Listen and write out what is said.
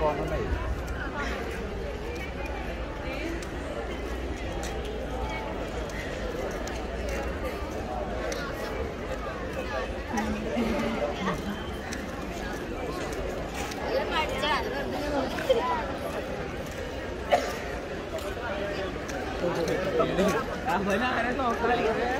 economy. Buena, pero no,